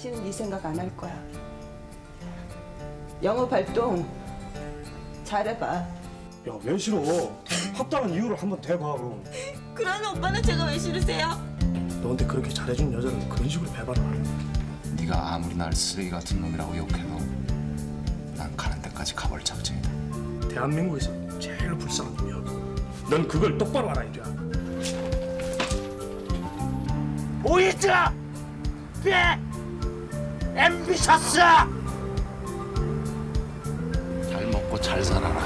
다시는 네 생각 안 할 거야. 영업 활동 잘해봐. 야왜 싫어? 합당한 이유를 한번 대봐 그럼. 그러는 오빠는 제가 왜 싫으세요? 너한테 그렇게 잘해준 여자를 그런 식으로 배반을 하래? 네가 아무리 날 쓰레기 같은 놈이라고 욕해도 난 가는 데까지 가볼 작정이다. 대한민국에서 제일 불쌍한 놈이야. 넌 그걸 똑바로 알아야 돼. 보이자 배 앰비셔스 잘 먹고 잘 살아라.